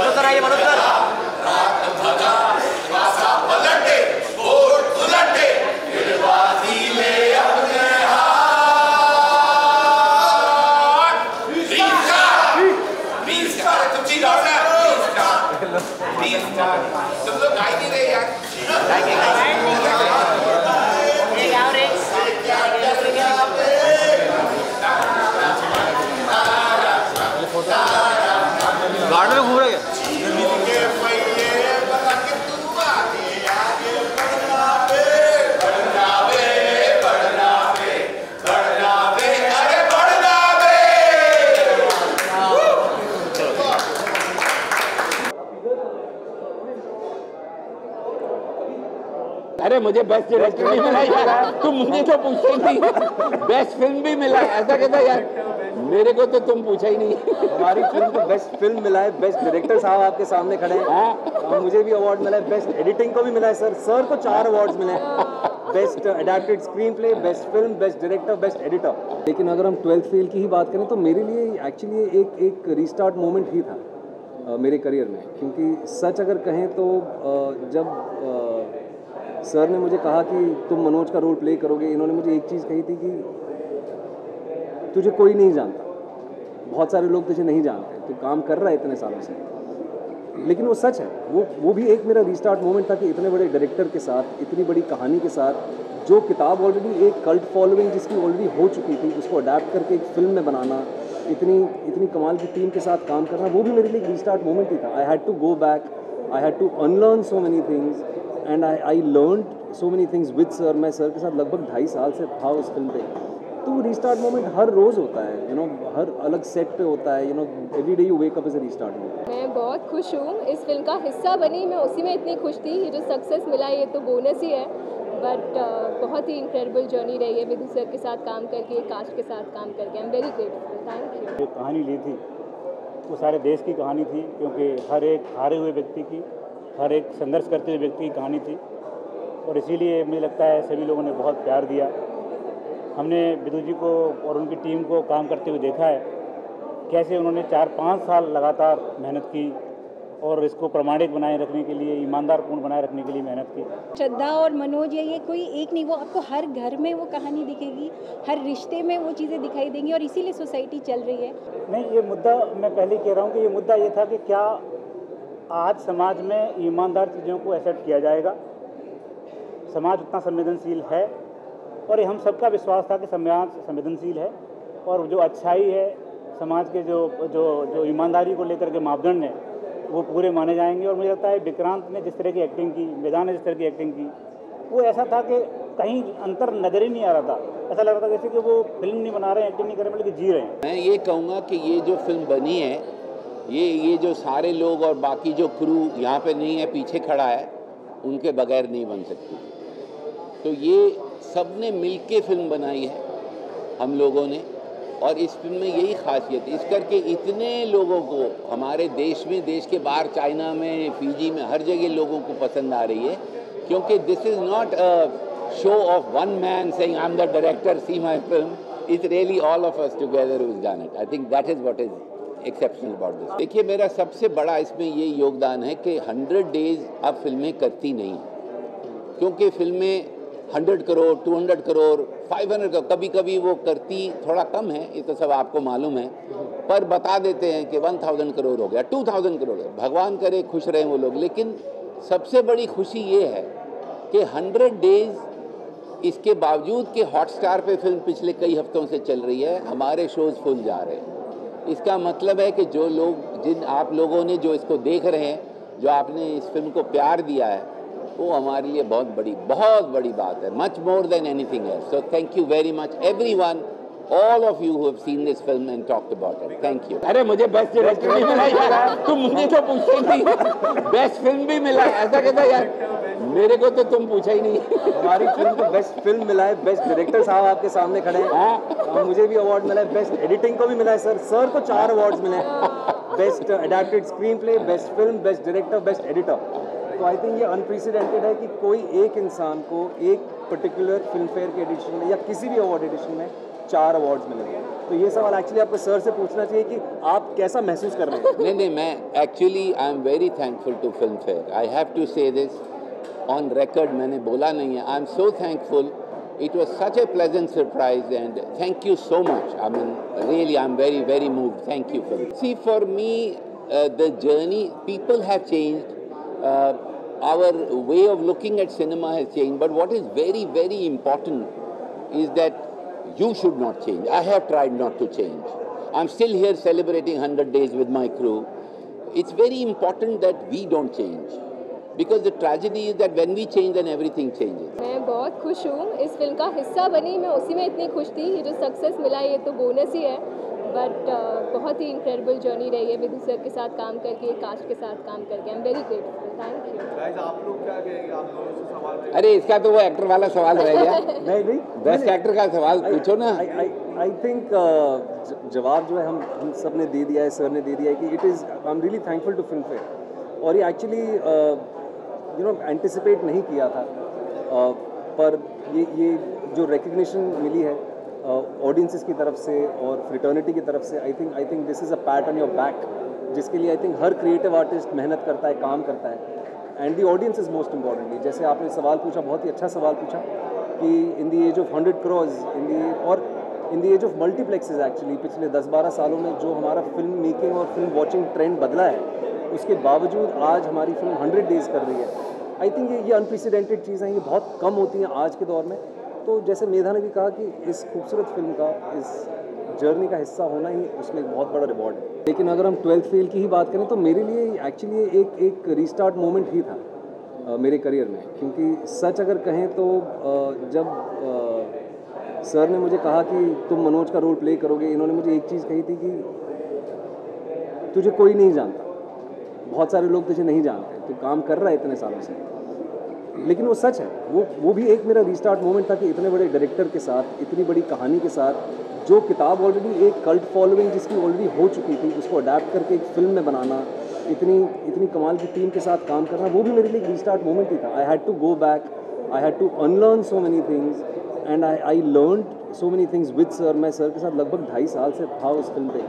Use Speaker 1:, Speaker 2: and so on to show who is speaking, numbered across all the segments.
Speaker 1: Manoj sir आइए Manoj sir
Speaker 2: मुझे best director भी मिला यार। तुम मुझे तो पूछते ही नहीं। बेस्ट फ़िल्म भी मिला ऐसा कहता यार मेरे को तो तुम पूछा ही नहीं।
Speaker 3: हमारी फ़िल्म को बेस्ट फ़िल्म मिला है। बेस्ट डायरेक्टर साहब आपके सामने खड़े हैं।
Speaker 2: हाँ।
Speaker 3: और मुझे भी अवार्ड मिला है। बेस्ट एडिटिंग को भी मिला है सर सर को चार अवार्ड्स मिले हैं। Best adapted screen play best film best director best editor लेकिन अगर हम ट्वेल्थ फेल की ही बात करें तो मेरे लिए एक्चुअली एक एक रिस्टार्ट मोमेंट ही था मेरे करियर में। क्योंकि सच अगर कहें तो जब सर ने मुझे कहा कि तुम मनोज का रोल प्ले करोगे। इन्होंने मुझे एक चीज़ कही थी कि तुझे कोई नहीं जानता। बहुत सारे लोग तुझे नहीं जानते। तू काम कर रहा है इतने सालों से। लेकिन वो सच है, वो वो भी एक मेरा रिस्टार्ट मोमेंट था कि इतने बड़े डायरेक्टर के साथ, इतनी बड़ी कहानी के साथ, जो किताब ऑलरेडी एक कल्ट फॉलोइंग जिसकी ऑलरेडी हो चुकी थी, उसको अडेप्ट करके एक फ़िल्म में बनाना, इतनी इतनी कमाल की टीम के साथ काम करना, वो भी मेरे लिए एक रिस्टार्ट मोमेंट ही था। I had to go back I had to unlearn so many things and I I learn so many things with sir मैं सर के साथ लगभग ढाई साल से था उस फ़िल्म पे। तो रिस्टार्ट मोमेंट हर रोज़ होता है यू नो हर अलग सेट पे होता है you know every day you wake up is restart moment
Speaker 4: मैं बहुत खुश हूँ इस फ़िल्म का हिस्सा बनी मैं उसी में इतनी खुश थी ये जो सक्सेस मिला ये तो बोनस ही है। बट uh, बहुत ही इनक्रेडिबल जर्नी रही है विधु सर के साथ काम करके कास्ट के साथ काम करके। I am very grateful thank
Speaker 5: you कहानी ली थी वो सारे देश की कहानी थी क्योंकि हर एक हारे हुए व्यक्ति की हर एक संघर्ष करते हुए व्यक्ति की कहानी थी। और इसीलिए मुझे लगता है सभी लोगों ने बहुत प्यार दिया। हमने विदु जी को और उनकी टीम को काम करते हुए देखा है। कैसे उन्होंने चार पाँच साल लगातार मेहनत की और इसको प्रमाणिक बनाए रखने के लिए ईमानदारपूर्ण बनाए रखने के लिए मेहनत की।
Speaker 6: श्रद्धा और मनोज ये ये कोई एक नहीं वो आपको हर घर में वो कहानी दिखेगी हर रिश्ते में वो चीज़ें दिखाई देंगी और इसीलिए सोसाइटी चल रही है।
Speaker 5: नहीं ये मुद्दा मैं पहले कह रहा हूँ कि ये मुद्दा ये था कि क्या आज समाज में ईमानदार चीज़ों को एक्सेप्ट किया जाएगा। समाज उतना संवेदनशील है और हम सबका विश्वास था कि समाज संवेदनशील है और जो अच्छाई है, समाज के जो जो जो ईमानदारी को लेकर के मापदंड हैं, वो पूरे माने जाएँगे। और मुझे लगता है विक्रांत ने जिस तरह की एक्टिंग की, मैदान ने जिस तरह की एक्टिंग की, वो ऐसा था कि कहीं अंतर नज़र ही नहीं आ रहा था। ऐसा लग रहा था जैसे कि वो फ़िल्म नहीं बना रहे हैं एक्टिंग नहीं कर रहे, बल्कि जी रहे हैं।
Speaker 2: मैं ये कहूँगा कि ये जो फ़िल्म बनी है ये ये जो सारे लोग और बाकी जो क्रू यहाँ पे नहीं है, पीछे खड़ा है, उनके बगैर नहीं बन सकती। तो ये सबने मिल के फ़िल्म बनाई है, हम लोगों ने, और इस फ़िल्म में यही खासियत है। इस करके इतने लोगों को, हमारे देश में, देश के बाहर, चाइना में, फीजी में, हर जगह लोगों को पसंद आ रही है, क्योंकि this is not a show of one man saying I am the director see my film it's really all of us together who's done it I think that is what is exceptional about this देखिए, मेरा सबसे बड़ा इसमें ये योगदान है कि hundred days अब फ़िल्में करती नहीं। क्योंकि फ़िल्में hundred crore, two hundred crore, five hundred crore कभी कभी वो करती थोड़ा कम है, ये तो सब आपको मालूम है। पर बता देते हैं कि वन थाउज़ेंड करोड़ हो गया, टू थाउज़ेंड करोड़ भगवान करे, खुश रहें वो लोग। लेकिन सबसे बड़ी खुशी ये है कि हंड्रेड डेज़ इसके बावजूद कि हॉटस्टार पे फ़िल्म पिछले कई हफ्तों से चल रही है, हमारे शोज़ फुल जा रहे हैं। इसका मतलब है कि जो लोग जिन आप लोगों ने जो इसको देख रहे हैं जो आपने इस फ़िल्म को प्यार दिया है वो हमारे लिए बहुत बड़ी बहुत बड़ी बात है much more than anything else so thank you very much everyone of you who have seen this film and talked about it. Thank you.
Speaker 3: अरे मुझे बेस्ट डायरेक्टर भी मिला यार। तुम मुझे तो पूछते नहीं बेस्ट फ़िल्म भी मिला। ऐसा कहता यार? मेरे को तो तुम पूछा ही नहीं।
Speaker 7: हमारी फ़िल्म को बेस्ट फ़िल्म मिला है बेस्ट डायरेक्टर साहब आपके सामने खड़े हैं।
Speaker 3: हाँ।
Speaker 7: और मुझे भी अवार्ड मिला है बेस्ट एडिटिंग को भी मिला है सर सर को चार अवार्ड्स मिले हैं। Best adapted screen play best film best director best editor तो आई थिंक ये अनप्रेसिडेंटेड है कि कोई एक इंसान को एक पर्टिकुलर फ़िल्म फेयर के एडिशन में या किसी भी अवार्ड एडिशन में
Speaker 3: चार अवार्ड्स मिले तो ये सवाल एक्चुअली आपको सर से पूछना चाहिए कि आप कैसा महसूस कर रहे हैं?
Speaker 2: नहीं नहीं मैं actually I am very thankful to Filmfare I have to say this on record मैंने बोला नहीं है I am so thankful it was such a pleasant surprise and thank you so much i mean really i'm very very moved thank you for this see for me uh, the journey people have changed uh, our way of looking at cinema has changed but what is very very important is that you should not change i have tried not to change i'm still here celebrating 100 days with my crew it's very important that we don't change Because the tragedy is that when we change then everything changes.
Speaker 4: मैं बहुत खुश हूँ। इस film का हिस्सा बनी। मैं उसी में इतनी खुश थी। ये जो सक्सेस मिला ये तो बोनस ही है। बट uh, बहुत ही इनक्रेडिबल जर्नी रही है। विदु सर के साथ काम करके कास्ट के साथ काम करके। I am very grateful thank you
Speaker 1: guys आप लोग क्या कहेंगे? आप
Speaker 2: अरे इसका तो वो एक्टर वाला सवाल रह गया।
Speaker 3: नहीं नहीं
Speaker 2: बेस्ट एक्टर का सवाल पूछो ना।
Speaker 3: आई थिंक जवाब जो है हम हम सबने दे दिया है सर ने दे दिया है कि it is I am really thankful to Filmfare और ये एक्चुअली यू नो एंटिसिपेट नहीं किया था। uh, पर ये ये जो रिकग्निशन मिली है ऑडियंसिस की तरफ़ से और फ्रिटर्निटी की तरफ़ से I think I think this is a pat on your back जिसके लिए आई थिंक हर क्रिएटिव आर्टिस्ट मेहनत करता है काम करता है। And the audience is most importantly जैसे आपने सवाल पूछा बहुत ही अच्छा सवाल पूछा कि in the age of hundred crores in the और in the age of multiplexes actually पिछले 10-12 सालों में जो हमारा फ़िल्म मेकिंग और फ़िल्म वॉचिंग ट्रेंड बदला है उसके बावजूद आज हमारी फ़िल्म हंड्रेड डेज़ कर रही है। आई थिंक ये ये अनप्रेसिडेंटेड चीज़ें हैं ये बहुत कम होती हैं आज के दौर में। तो जैसे मेधा ने भी कहा कि इस खूबसूरत फ़िल्म का इस जर्नी का हिस्सा होना ही उसमें एक बहुत बड़ा रिवॉर्ड है। लेकिन अगर हम ट्वेल्थ फेल की ही बात करें तो मेरे लिए एक्चुअली एक एक रिस्टार्ट मोमेंट ही था अ, मेरे करियर में। क्योंकि सच अगर कहें तो अ, जब अ, सर ने मुझे कहा कि तुम मनोज का रोल प्ले करोगे इन्होंने मुझे एक चीज़ कही थी कि तुझे कोई नहीं जानता। बहुत सारे लोग तुझे नहीं जानते, तू काम कर रहा है इतने सालों से। लेकिन वो सच है, वो वो भी एक मेरा रिस्टार्ट मोमेंट था कि इतने बड़े डायरेक्टर के साथ, इतनी बड़ी कहानी के साथ, जो किताब ऑलरेडी एक कल्ट फॉलोइंग जिसकी ऑलरेडी हो चुकी थी, उसको अडेप्ट करके एक फ़िल्म में बनाना, इतनी इतनी कमाल की टीम के साथ काम करना, वो भी मेरे लिए एक रिस्टार्ट मोमेंट ही था। I had to go back I had to unlearn so many things and I I learn so many things with sir मैं सर के साथ लगभग ढाई साल से था उस फ़िल्म पे।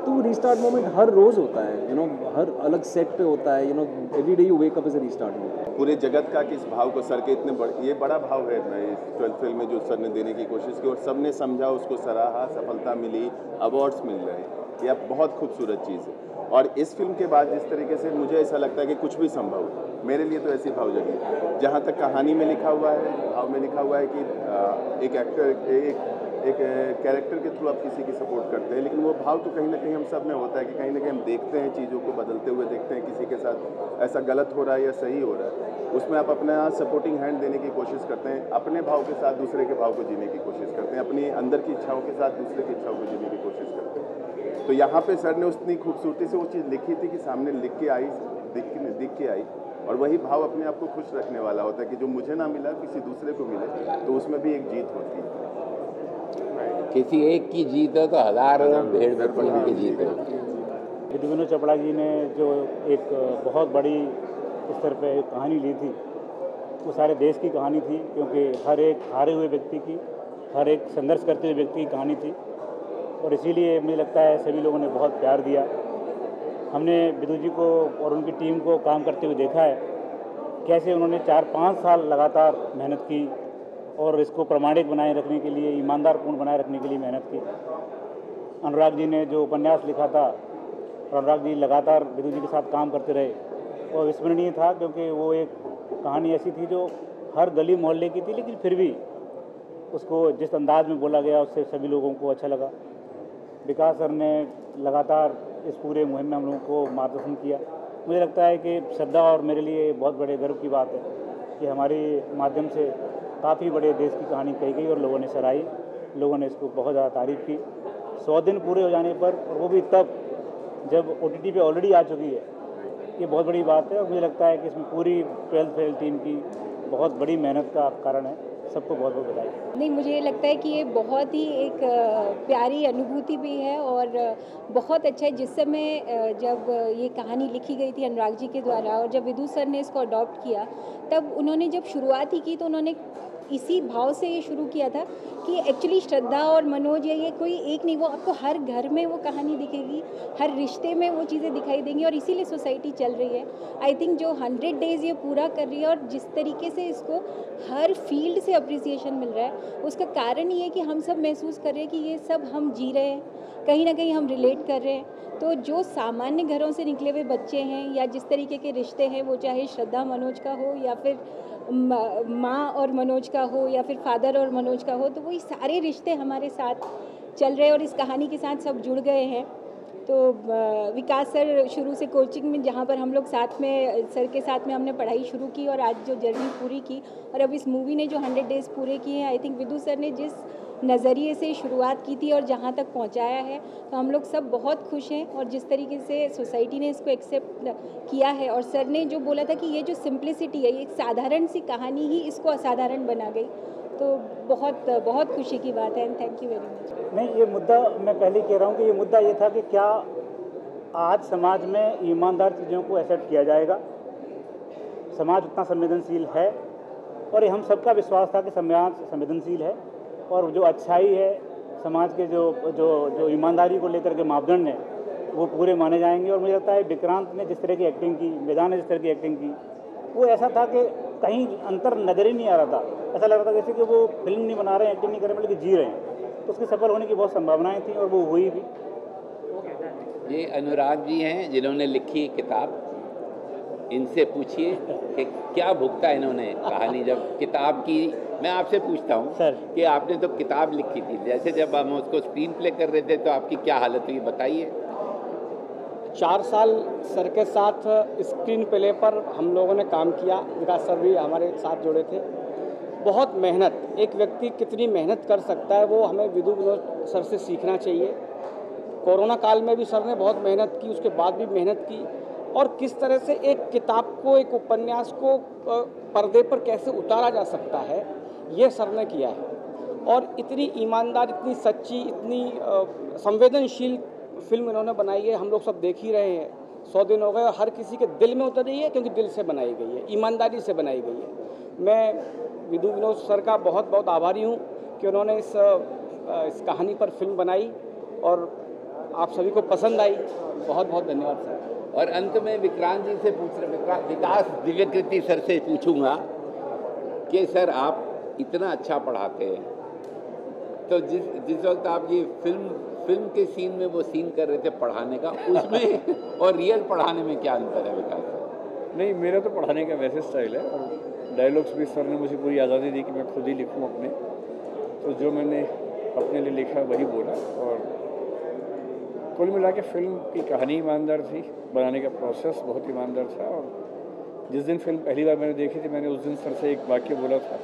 Speaker 3: तो रिस्टार्ट मोमेंट हर रोज़ होता है यू नो हर अलग सेट पे होता है you know every day you wake up is restart moment
Speaker 8: पूरे जगत का किस भाव को सर के इतने बड़े, ये बड़ा भाव है ट्वेल्थ फ़िल्म में जो सर ने देने की कोशिश की और सबने समझा, उसको सराहा, सफलता मिली अवार्ड्स मिल रहे यह बहुत खूबसूरत चीज़ है। और इस फ़िल्म के बाद जिस तरीके से मुझे ऐसा लगता है कि कुछ भी संभव मेरे लिए तो ऐसी भाव जगी जहाँ तक कहानी में लिखा हुआ है, भाव में लिखा हुआ है कि एक एक्टर एक एक कैरेक्टर के थ्रू आप किसी की सपोर्ट करते हैं, लेकिन वो भाव तो कहीं ना कहीं हम सब में होता है कि कहीं ना कहीं हम देखते हैं, चीज़ों को बदलते हुए देखते हैं, किसी के साथ ऐसा गलत हो रहा है या सही हो रहा है। उसमें आप अपना सपोर्टिंग हैंड देने की कोशिश करते हैं, अपने भाव के साथ दूसरे के भाव को जीने की कोशिश करते हैं, अपनी अंदर की इच्छाओं के साथ दूसरे की इच्छाओं को जीने की कोशिश करते हैं। तो यहाँ पे सर ने उतनी खूबसूरती से वो चीज़ लिखी थी कि सामने लिख के आई दिख दिख के आई, और वही भाव अपने आप को खुश रखने वाला होता है कि जो मुझे ना मिला, किसी दूसरे को मिले तो उसमें भी एक जीत होती है।
Speaker 2: किसी एक की जीत है तो हज़ार भेड़ बकरियों की जीत है।
Speaker 5: विनोद चोपड़ा जी ने जो एक बहुत बड़ी स्तर पर एक कहानी ली थी वो सारे देश की कहानी थी क्योंकि हर एक हारे हुए व्यक्ति की हर एक संघर्ष करते हुए व्यक्ति की कहानी थी। और इसीलिए मुझे लगता है सभी लोगों ने बहुत प्यार दिया। हमने विदु जी को और उनकी टीम को काम करते हुए देखा है। कैसे उन्होंने चार पाँच साल लगातार मेहनत की और इसको प्रमाणिक बनाए रखने के लिए, ईमानदारपूर्ण बनाए रखने के लिए मेहनत की। अनुराग जी ने जो उपन्यास लिखा था और अनुराग जी लगातार विदु जी के साथ काम करते रहे, वो विस्मरणीय था क्योंकि वो एक कहानी ऐसी थी जो हर गली मोहल्ले की थी, लेकिन फिर भी उसको जिस अंदाज में बोला गया, उससे सभी लोगों को अच्छा लगा। विकास सर ने लगातार इस पूरे मुहिम में हम लोगों को मार्गदर्शन किया। मुझे लगता है कि श्रद्धा और मेरे लिए बहुत बड़े गर्व की बात है कि हमारे माध्यम से काफ़ी बड़े देश की कहानी कही गई और लोगों ने सराही, लोगों ने इसको बहुत ज़्यादा तारीफ़ की। सौ दिन पूरे हो जाने पर, और वो भी तब, जब ओ टी ऑलरेडी आ चुकी है। ये बहुत बड़ी बात है और मुझे लगता है कि इसमें पूरी ट्वेल्थ फेल टीम की बहुत बड़ी मेहनत का कारण है। सबको बहुत बहुत बधाई।
Speaker 6: नहीं, मुझे लगता है कि ये बहुत ही एक प्यारी अनुभूति भी है और बहुत अच्छा है। जिस समय जब ये कहानी लिखी गई थी अनुराग जी के द्वारा और जब विदु सर ने इसको अडॉप्ट किया, तब उन्होंने जब शुरुआत ही की तो उन्होंने इसी भाव से ये शुरू किया था कि एक्चुअली श्रद्धा और मनोज या ये कोई एक नहीं, वो आपको हर घर में वो कहानी दिखेगी, हर रिश्ते में वो चीज़ें दिखाई देंगी और इसीलिए सोसाइटी चल रही है। आई थिंक जो हंड्रेड डेज़ ये पूरा कर रही है और जिस तरीके से इसको हर फ़ील्ड से अप्रिसिएशन मिल रहा है, उसका कारण ये कि हम सब महसूस कर रहे हैं कि ये सब हम जी रहे हैं, कहीं ना कहीं हम रिलेट कर रहे हैं। तो जो सामान्य घरों से निकले हुए बच्चे हैं या जिस तरीके के रिश्ते हैं, वो चाहे श्रद्धा, मनोज का हो या फिर माँ और मनोज का हो या फिर फादर और मनोज का हो तो वही सारे रिश्ते हमारे साथ चल रहे और इस कहानी के साथ सब जुड़ गए हैं। तो विकास सर शुरू से कोचिंग में, जहाँ पर हम लोग साथ में, सर के साथ में हमने पढ़ाई शुरू की और आज जो जर्नी पूरी की, और अब इस मूवी ने जो हंड्रेड डेज़ पूरे किए हैं आई थिंक विदु सर ने जिस नज़रिए से शुरुआत की थी और जहाँ तक पहुँचाया है तो हम लोग सब बहुत खुश हैं और जिस तरीके से सोसाइटी ने इसको एक्सेप्ट किया है और सर ने जो बोला था कि ये जो सिंप्लिसिटी है, ये एक साधारण सी कहानी ही इसको असाधारण बना गई। तो बहुत बहुत खुशी की बात है and thank you very much
Speaker 5: नहीं, ये मुद्दा मैं पहले कह रहा हूँ कि ये मुद्दा ये था कि क्या आज समाज में ईमानदार चीज़ों को एक्सेप्ट किया जाएगा? समाज उतना संवेदनशील है? और ये हम सबका विश्वास था कि समाज संवेदनशील है। और जो अच्छाई है समाज के जो जो जो ईमानदारी को लेकर के मापदंड है, वो पूरे माने जाएँगे। और मुझे लगता है विक्रांत ने जिस तरह की एक्टिंग की मैदान ने जिस तरह की एक्टिंग की, वो ऐसा था कि कहीं अंतर नज़र ही नहीं आ रहा था। ऐसा लग रहा था जैसे कि वो फ़िल्म नहीं बना रहे हैं एक्टिंग नहीं कर रहे, बल्कि जी रहे हैं। तो उसके सफल होने की बहुत संभावनाएँ थी और वो हुई भी।
Speaker 2: ये अनुराग जी हैं, जिन्होंने लिखी किताब इनसे पूछिए कि क्या भुगता इन्होंने कहानी जब किताब की मैं आपसे पूछता हूँ
Speaker 5: सर।
Speaker 2: कि आपने तो किताब लिखी थी जैसे जब हम उसको स्क्रीन प्ले कर रहे थे तो आपकी क्या हालत हुई बताइए।
Speaker 9: चार साल सर के साथ स्क्रीन प्ले पर हम लोगों ने काम किया विकास सर भी हमारे साथ जुड़े थे। बहुत मेहनत एक व्यक्ति कितनी मेहनत कर सकता है वो हमें विदु विनोद सर से सीखना चाहिए। कोरोना काल में भी सर ने बहुत मेहनत की उसके बाद भी मेहनत की और किस तरह से एक किताब को, एक उपन्यास को पर्दे पर कैसे उतारा जा सकता है, ये सर ने किया है। और इतनी ईमानदार, इतनी सच्ची, इतनी संवेदनशील फ़िल्म इन्होंने बनाई है, हम लोग सब देख ही रहे हैं। सौ दिन हो गए और हर किसी के दिल में उतर रही है, क्योंकि दिल से बनाई गई है, ईमानदारी से बनाई गई है। मैं विदु विनोद सर का बहुत बहुत आभारी हूँ कि उन्होंने इस इस कहानी पर फ़िल्म बनाई और आप सभी को पसंद आई। बहुत बहुत धन्यवाद सर।
Speaker 2: और अंत में विक्रांत जी से पूछ रहे विकास दिव्यकृति सर से पूछूँगा कि सर आप इतना अच्छा पढ़ाते हैं। तो जिस जिस वक्त आप ये फ़िल्म फ़िल्म के सीन में वो सीन कर रहे थे पढ़ाने का उसमें और रियल पढ़ाने में क्या अंतर है विकास
Speaker 10: नहीं मेरा तो पढ़ाने का वैसे स्टाइल है और डायलॉग्स भी सर ने मुझे पूरी आज़ादी दी कि मैं खुद ही लिखूँ अपने। तो जो मैंने अपने लिए लिखा वही बोला और कुल मिला के फ़िल्म की कहानी ईमानदार थी बनाने का प्रोसेस बहुत ईमानदार था और जिस दिन फ़िल्म पहली बार मैंने देखी थी मैंने उस दिन सर से एक वाक्य बोला था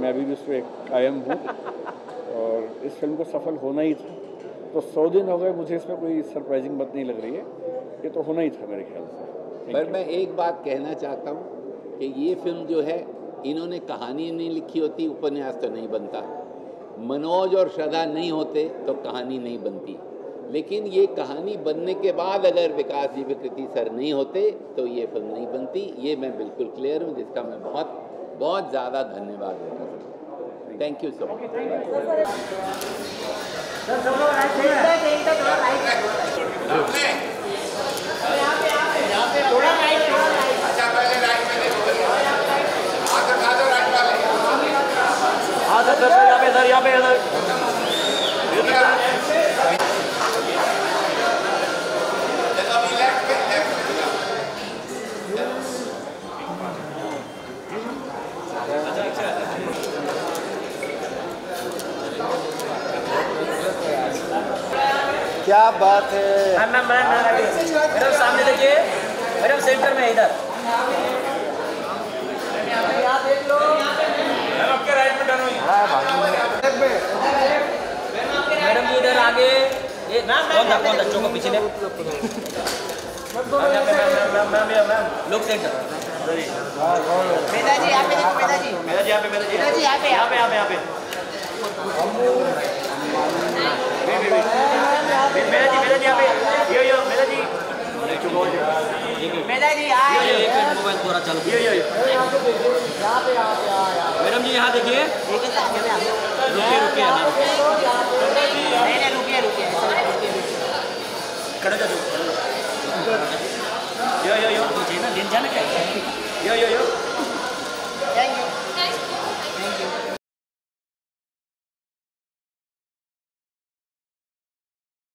Speaker 10: मैं अभी भी उस पर कायम हूँ और इस फ़िल्म को सफल होना ही था। तो सौ दिन हो गए मुझे इसमें कोई सरप्राइजिंग बात नहीं लग रही है ये तो होना ही था मेरे ख्याल से।
Speaker 2: पर मैं एक बात कहना चाहता हूँ कि ये फ़िल्म जो है इन्होंने कहानी नहीं लिखी होती उपन्यास तो नहीं बनता। मनोज और श्रद्धा नहीं होते तो कहानी नहीं बनती। लेकिन ये कहानी बनने के बाद अगर विकास जी विकृति सर नहीं होते तो ये फ़िल्म नहीं बनती ये मैं बिल्कुल क्लियर हूँ जिसका मैं बहुत बहुत ज़्यादा धन्यवाद देता हूँ थैंक यू सो
Speaker 11: अच्छा पहले राइट में देखो हाथ उठा दो राइट वाले
Speaker 7: हाँ सर सर यहाँ पे सर यहाँ पे सर
Speaker 11: देखो अभी लेफ़्ट में लेफ़्ट में
Speaker 1: क्या बात है।
Speaker 7: मैम मैम मैडम सामने देखिए। मैडम सेंटर में इधर। आपके राइट में टर्न मैडम जी इधर आगे। ये कौन था कौन था चौको पीछे ने लोग सेंटर।
Speaker 12: मेधा जी यहाँ पे देखो मेधा जी।
Speaker 7: मेरा जी यहाँ पे मेरा जी।
Speaker 12: मेधा जी यहाँ पे
Speaker 7: यहाँ पे। यहाँ पे यहाँ पे मेरा जी मेरा जी यहाँ पे यो यो मेरा जी
Speaker 13: मेधा जी आए
Speaker 7: मोबाइल पूरा चालू मैडम जी यहाँ देखिए रुकिए रुकिए
Speaker 13: नहीं नहीं रुकिए रुकिए
Speaker 7: खड़े दो यो यो यो ना दिन जाना क्या